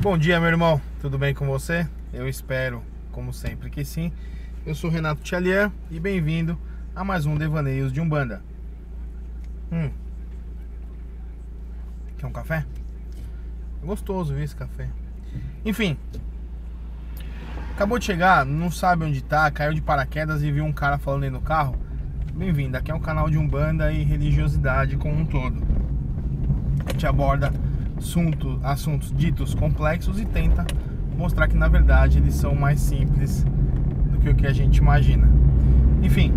Bom dia, meu irmão. Tudo bem com você? Eu espero, como sempre, que sim. Eu sou Renato Tchalian e bem-vindo a mais um Devaneios de Umbanda. Hum. Quer um café? É gostoso ver esse café. Enfim. Acabou de chegar, não sabe onde tá, caiu de paraquedas e viu um cara falando aí no carro. Bem-vindo, aqui é um canal de Umbanda e religiosidade como um todo. A gente aborda assunto, assuntos ditos complexos e tenta mostrar que na verdade eles são mais simples do que o que a gente imagina. Enfim,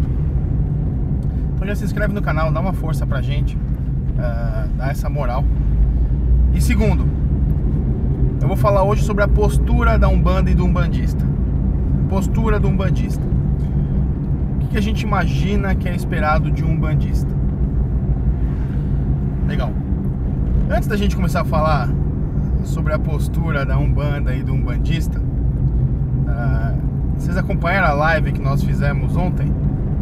então já se inscreve no canal, dá uma força pra gente, uh, dá essa moral. E segundo, eu vou falar hoje sobre a postura da Umbanda e do Umbandista. Postura do Umbandista. O que a gente imagina que é esperado de um Umbandista? Legal. Antes da gente começar a falar sobre a postura da Umbanda e do Umbandista, uh, vocês acompanharam a live que nós fizemos ontem?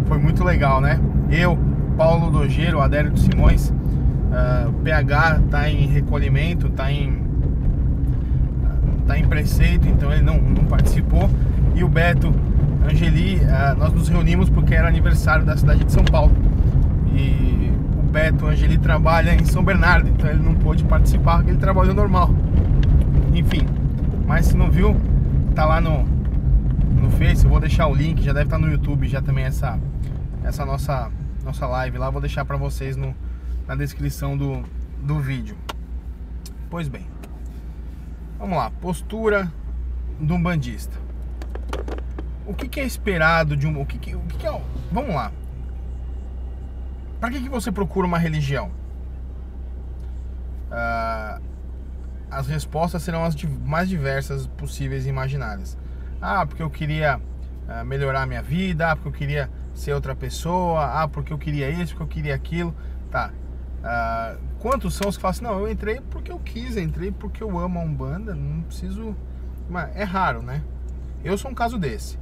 Foi muito legal, né? Eu, Paulo Dogeiro, Adélio de Simões, uh, o PH tá em recolhimento, tá em uh, tá em preceito, então ele não, não participou. E o Beto Angeli, uh, nós nos reunimos porque era aniversário da cidade de São Paulo. E Beto Angeli trabalha em São Bernardo, então ele não pôde participar porque ele trabalhou normal. Enfim, mas se não viu, tá lá no, no Face, eu vou deixar o link, já deve estar tá no YouTube já também essa, essa nossa, nossa live lá, vou deixar para vocês no, na descrição do, do vídeo. Pois bem, vamos lá, postura um bandista. O que, que é esperado de um. O que, que, o que, que é. Vamos lá. Para que, que você procura uma religião? Ah, as respostas serão as mais diversas possíveis e imaginárias. Ah, porque eu queria ah, melhorar a minha vida, ah, porque eu queria ser outra pessoa, ah, porque eu queria isso, porque eu queria aquilo. Tá. Ah, quantos são os que falam assim, não, eu entrei porque eu quis, entrei porque eu amo a Umbanda, não preciso. Mas é raro, né? Eu sou um caso desse.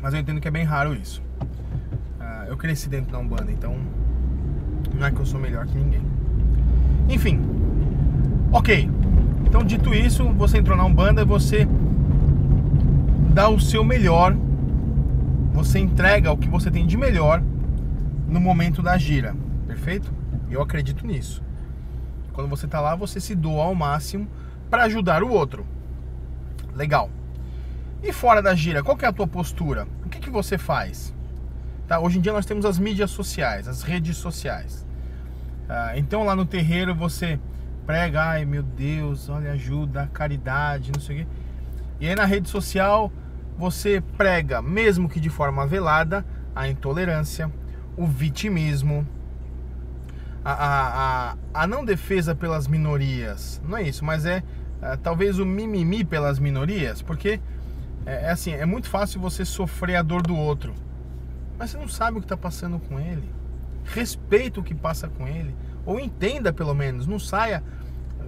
Mas eu entendo que é bem raro isso. Uh, eu cresci dentro da Umbanda, então não é que eu sou melhor que ninguém. Enfim, ok. Então, dito isso, você entrou na Umbanda você dá o seu melhor, você entrega o que você tem de melhor no momento da gira, perfeito? Eu acredito nisso. Quando você está lá, você se doa ao máximo para ajudar o outro. Legal. E fora da gira, qual é a tua postura? O que, que você faz? Tá? Hoje em dia nós temos as mídias sociais, as redes sociais. Ah, então lá no terreiro você prega, ai meu Deus, olha, ajuda, caridade, não sei o quê. E aí na rede social você prega, mesmo que de forma velada, a intolerância, o vitimismo, a, a, a, não defesa pelas minorias. Não é isso, mas é, é talvez o mimimi pelas minorias, porque é, é assim, é muito fácil você sofrer a dor do outro, mas você não sabe o que está passando com ele. Respeita o que passa com ele, ou entenda pelo menos, não saia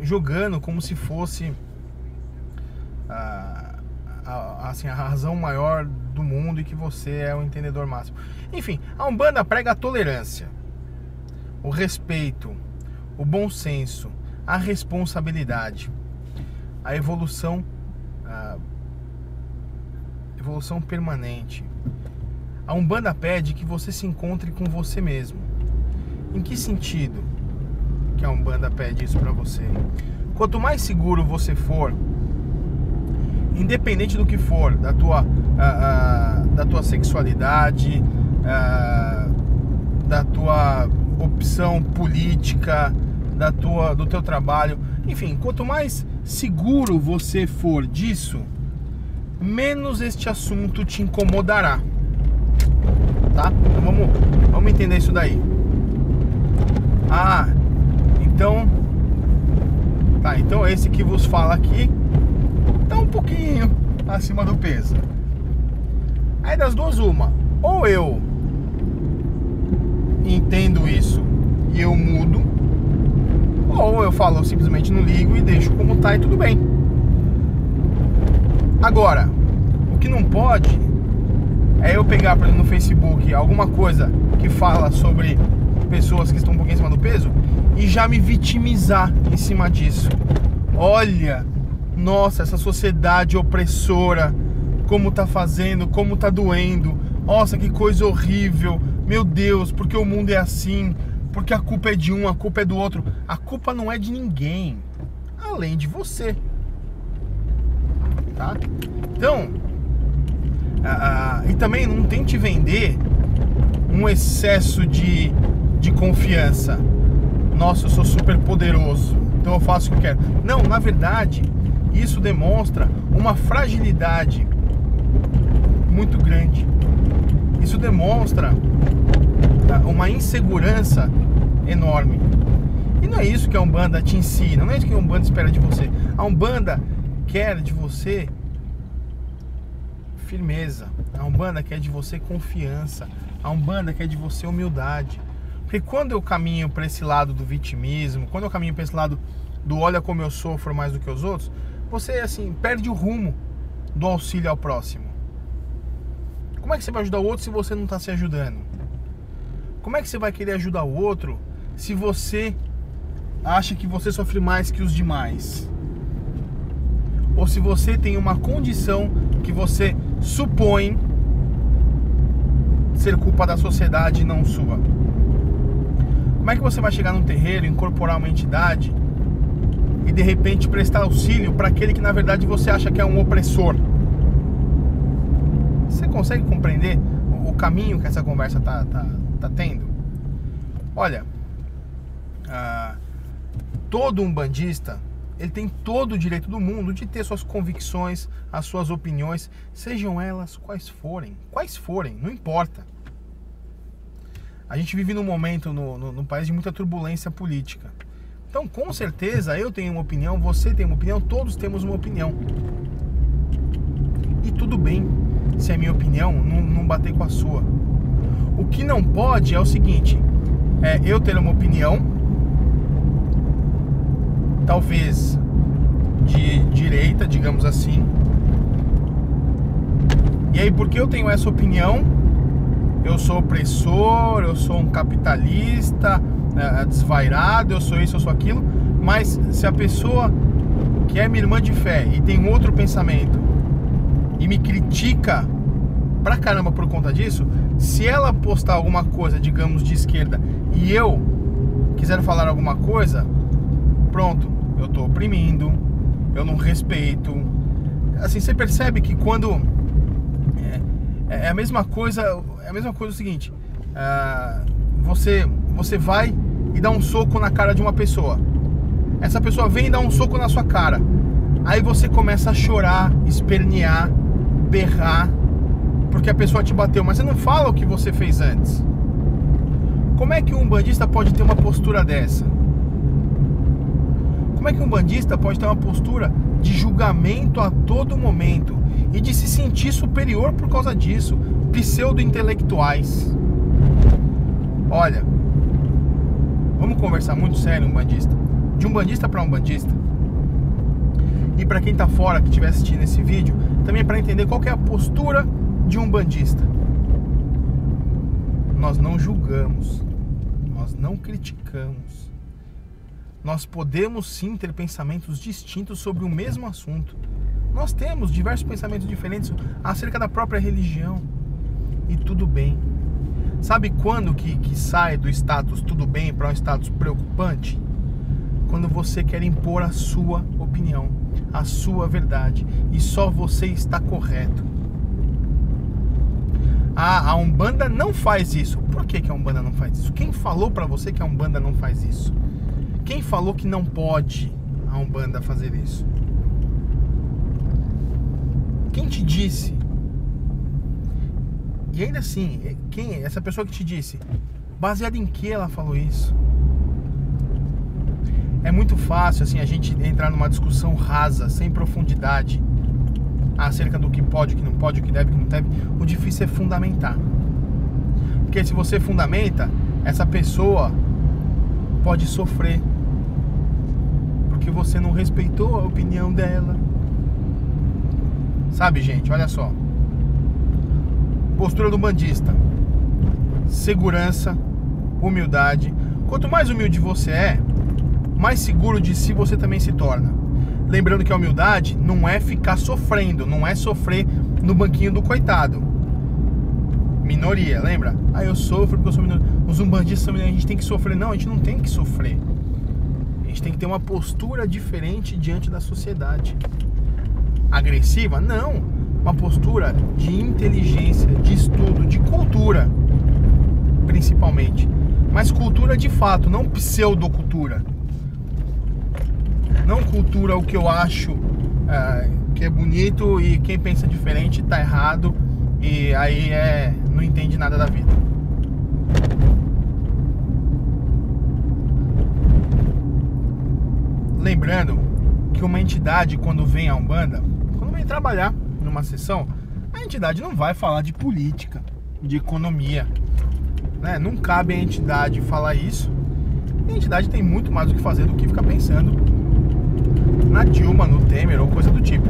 jogando como se fosse a, a, assim, a razão maior do mundo e que você é o entendedor máximo. Enfim, a Umbanda prega a tolerância, o respeito, o bom senso, a responsabilidade, a evolução evolução permanente. A Umbanda pede que você se encontre com você mesmo. Em que sentido que a Umbanda pede isso para você? Quanto mais seguro você for, independente do que for, da tua, da tua sexualidade, da tua opção política, da tua, do teu trabalho, enfim, quanto mais seguro você for disso, menos este assunto te incomodará. Tá? Então vamos, vamos entender isso daí. Ah, então. Tá, então esse que vos fala aqui tá um pouquinho acima do peso. Aí das duas, uma. Ou eu entendo isso e eu mudo, ou eu falo, eu simplesmente não ligo e deixo como tá e tudo bem. Agora, o que não pode é eu pegar, exemplo, no Facebook alguma coisa que fala sobre pessoas que estão um pouquinho em cima do peso e já me vitimizar em cima disso. Olha, nossa, essa sociedade opressora, como tá fazendo, como tá doendo. Nossa, que coisa horrível. Meu Deus, porque o mundo é assim? Porque a culpa é de um, a culpa é do outro. A culpa não é de ninguém, além de você. Tá? Então, ah, e também não tente vender um excesso de, de confiança. Nossa, eu sou super poderoso, então eu faço o que eu quero. Não, na verdade, isso demonstra uma fragilidade muito grande. Isso demonstra ah, uma insegurança enorme. E não é isso que a Umbanda te ensina, não é isso que a Umbanda espera de você. A Umbanda quer de você firmeza. A Umbanda quer de você confiança. A Umbanda quer de você humildade. Porque quando eu caminho para esse lado do vitimismo, quando eu caminho para esse lado do olha como eu sofro mais do que os outros, você assim perde o rumo do auxílio ao próximo. Como é que você vai ajudar o outro se você não está se ajudando? Como é que você vai querer ajudar o outro se você acha que você sofre mais que os demais? Ou se você tem uma condição que você supõe ser culpa da sociedade e não sua? Como é que você vai chegar num terreiro, incorporar uma entidade e de repente prestar auxílio para aquele que na verdade você acha que é um opressor? Você consegue compreender o caminho que essa conversa tá, tá, tá tendo? Olha, ah, todo um bandista ele tem todo o direito do mundo de ter suas convicções, as suas opiniões, sejam elas quais forem, quais forem, não importa. A gente vive num momento no, no, no país de muita turbulência política. Então, com certeza, eu tenho uma opinião, você tem uma opinião, todos temos uma opinião. E tudo bem se a minha opinião não, não bater com a sua. O que não pode é o seguinte: é eu ter uma opinião talvez de direita, digamos assim. E aí, porque eu tenho essa opinião, eu sou opressor, eu sou um capitalista é, desvairado, eu sou isso, eu sou aquilo. Mas se a pessoa que é minha irmã de fé e tem um outro pensamento e me critica pra caramba por conta disso, se ela postar alguma coisa, digamos, de esquerda e eu quiser falar alguma coisa, pronto, eu estou oprimindo, eu não respeito. Assim, você percebe que quando é, é a mesma coisa, é a mesma coisa o seguinte, uh, você você vai e dá um soco na cara de uma pessoa. Essa pessoa vem e dá um soco na sua cara. Aí você começa a chorar, espernear, berrar, porque a pessoa te bateu, mas você não fala o que você fez antes. Como é que um bandista pode ter uma postura dessa? Como é que um bandista pode ter uma postura de julgamento a todo momento e de se sentir superior por causa disso? Pseudo-intelectuais. Olha, vamos conversar muito sério um bandista. De um bandista para um bandista. E para quem está fora que estiver assistindo esse vídeo, também para entender qual é a postura de um bandista. Nós não julgamos, nós não criticamos nós podemos sim ter pensamentos distintos sobre o mesmo assunto. Nós temos diversos pensamentos diferentes acerca da própria religião. E tudo bem. Sabe quando que, que sai do status tudo bem para um status preocupante? Quando você quer impor a sua opinião, a sua verdade. E só você está correto. A, a Umbanda não faz isso. Por que, que a Umbanda não faz isso? Quem falou para você que a Umbanda não faz isso? Quem falou que não pode a Umbanda fazer isso? Quem te disse? E ainda assim, é, quem é essa pessoa que te disse? Baseado em que ela falou isso? É muito fácil assim a gente entrar numa discussão rasa, sem profundidade, acerca do que pode, o que não pode, o que deve, o que não deve. O difícil é fundamentar. Porque se você fundamenta, essa pessoa pode sofrer porque você não respeitou a opinião dela. Sabe, gente, olha só. Postura do bandista: segurança, humildade, Quanto mais humilde você é, mais seguro de si você também se torna. Lembrando que a humildade não é ficar sofrendo, não é sofrer no banquinho do coitado. Minoria, lembra? Ah, eu sofro porque eu sou minoria. Os umbandistas são minoria, a gente tem que sofrer. Não, a gente não tem que sofrer. Gente tem que ter uma postura diferente diante da sociedade. Agressiva? Não. Uma postura de inteligência, de estudo, de cultura, principalmente. Mas cultura de fato, não pseudocultura. Não cultura o que eu acho é, que é bonito e quem pensa diferente tá errado e aí é não entende nada da vida. Lembrando que uma entidade quando vem a Umbanda, quando vem trabalhar numa sessão, a entidade não vai falar de política, de economia, né? Não cabe à entidade falar isso. A entidade tem muito mais o que fazer do que ficar pensando na Dilma, no Temer ou coisa do tipo.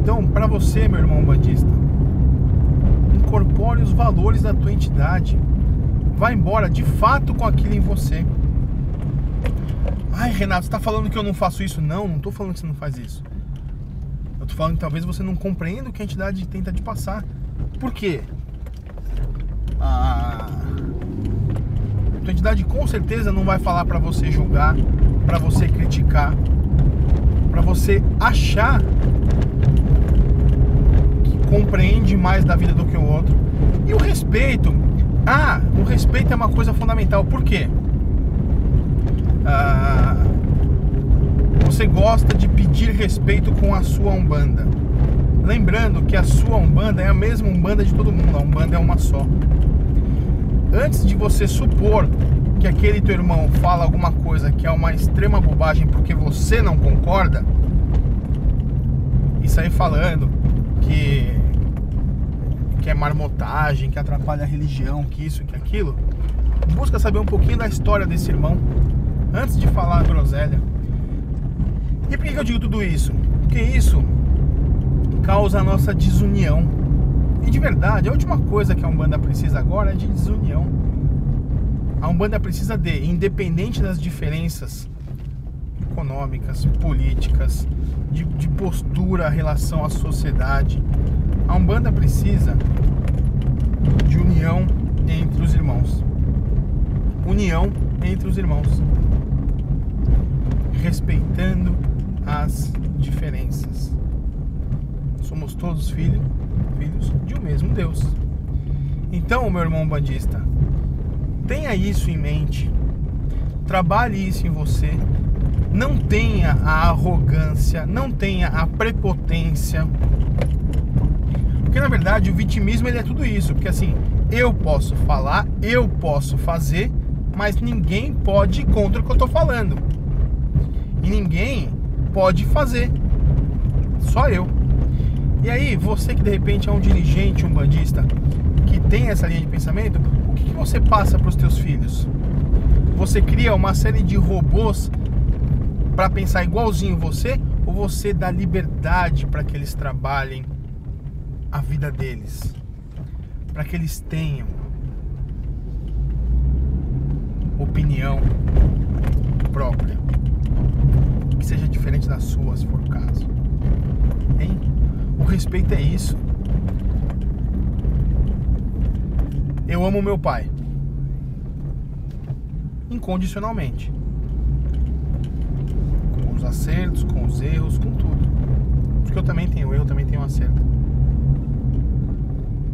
Então, para você, meu irmão bandista, incorpore os valores da tua entidade. Vá embora de fato com aquilo em você. Ai, Renato, você tá falando que eu não faço isso? Não, não tô falando que você não faz isso. Eu tô falando que talvez você não compreenda o que a entidade tenta te passar. Por quê? A tua entidade com certeza não vai falar para você julgar, para você criticar, para você achar que compreende mais da vida do que o outro. E o respeito, ah, o respeito é uma coisa fundamental. Por quê? Ah, você gosta de pedir respeito com a sua umbanda. Lembrando que a sua Umbanda é a mesma Umbanda de todo mundo, a Umbanda é uma só. Antes de você supor que aquele teu irmão fala alguma coisa que é uma extrema bobagem porque você não concorda, e sair falando que que é marmotagem, que atrapalha a religião, que isso, que aquilo, busca saber um pouquinho da história desse irmão antes de falar a groselha. E por que eu digo tudo isso? Porque isso causa a nossa desunião. E de verdade, a última coisa que a Umbanda precisa agora é de desunião. A Umbanda precisa de, independente das diferenças econômicas, políticas, de, de postura relação à sociedade, a Umbanda precisa de união entre os irmãos. União entre os irmãos. Respeitando as diferenças somos todos filhos, filhos de um mesmo Deus. Então, meu irmão bandista, tenha isso em mente. Trabalhe isso em você. Não tenha a arrogância, não tenha a prepotência. Porque na verdade o vitimismo ele é tudo isso, porque assim, eu posso falar, eu posso fazer, mas ninguém pode ir contra o que eu estou falando. E ninguém pode fazer. Só eu. E aí, você que de repente é um dirigente, um bandista, que tem essa linha de pensamento, o que, que você passa para os teus filhos? Você cria uma série de robôs para pensar igualzinho você ou você dá liberdade para que eles trabalhem a vida deles, para que eles tenham opinião própria, que seja diferente da sua, se for o caso. Hein? O respeito é isso. Eu amo meu pai. Incondicionalmente. Com os acertos, com os erros, com tudo. Porque eu também tenho erro, eu também tenho acerto.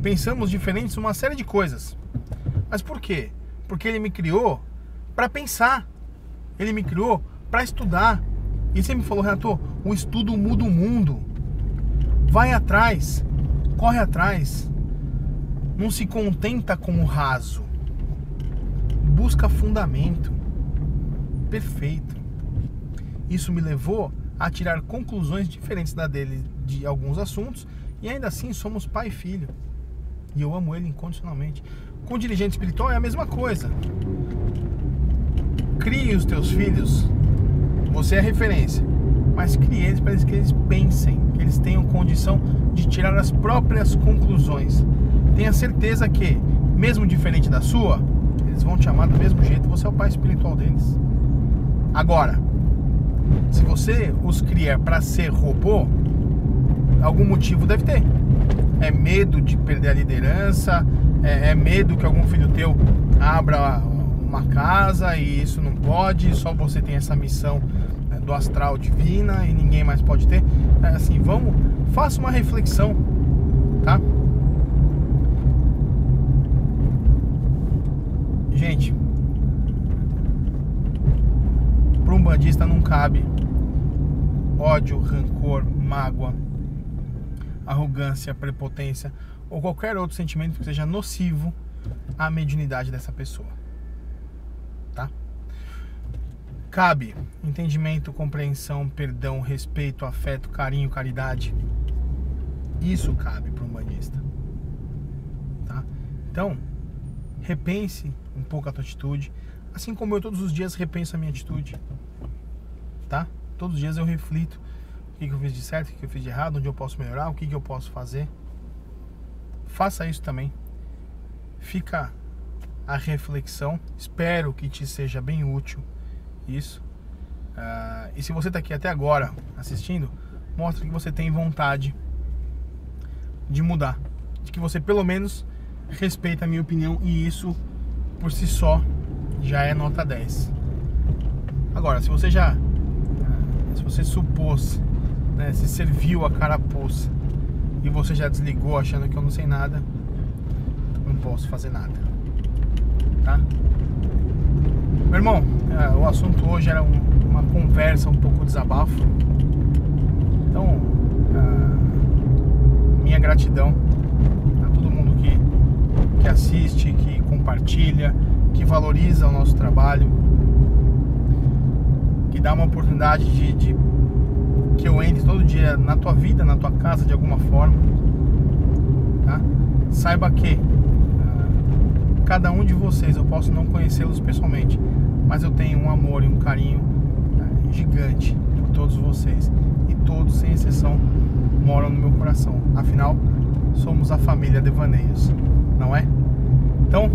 Pensamos diferentes uma série de coisas. Mas por quê? Porque ele me criou para pensar. Ele me criou para estudar. E você me falou, Renato, o estudo muda o mundo. Vai atrás, corre atrás. Não se contenta com o raso. Busca fundamento. Perfeito. Isso me levou a tirar conclusões diferentes da dele de alguns assuntos e ainda assim somos pai e filho. E eu amo ele incondicionalmente. Com o dirigente espiritual é a mesma coisa. Crie os teus filhos. Você é referência mas crie eles para que eles pensem, que eles tenham condição de tirar as próprias conclusões. Tenha certeza que mesmo diferente da sua, eles vão te amar do mesmo jeito, você é o pai espiritual deles. Agora, se você os cria para ser robô, algum motivo deve ter. É medo de perder a liderança, é, é medo que algum filho teu abra uma casa e isso não pode, só você tem essa missão né, do astral divina e ninguém mais pode ter. É, assim, vamos, faça uma reflexão, tá? Gente, para um bandista não cabe ódio, rancor, mágoa, arrogância, prepotência ou qualquer outro sentimento que seja nocivo à mediunidade dessa pessoa. Tá? Cabe entendimento, compreensão, perdão, respeito, afeto, carinho, caridade. Isso cabe para um bandista. Tá? Então, repense um pouco a tua atitude, assim como eu todos os dias repenso a minha atitude. Tá? Todos os dias eu reflito o que eu fiz de certo, o que eu fiz de errado, onde eu posso melhorar, o que eu posso fazer. Faça isso também. Fica a reflexão. Espero que te seja bem útil isso. Uh, e se você está aqui até agora assistindo, mostra que você tem vontade de mudar, de que você pelo menos respeita a minha opinião e isso por si só já é nota 10. Agora, se você já se você supôs, né, se serviu a carapuça e você já desligou achando que eu não sei nada, não posso fazer nada. Tá? Meu irmão, o assunto hoje era um, uma conversa, um pouco desabafo. Então, é, minha gratidão a todo mundo que, que assiste, que compartilha, que valoriza o nosso trabalho que dá uma oportunidade de, de que eu entre todo dia na tua vida, na tua casa de alguma forma. Tá? Saiba que uh, cada um de vocês eu posso não conhecê-los pessoalmente, mas eu tenho um amor e um carinho uh, gigante por todos vocês e todos, sem exceção, moram no meu coração. Afinal, somos a família Devaneios, não é? Então,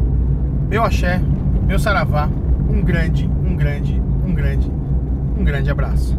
meu axé, meu saravá, um grande, um grande, um grande um grande abraço.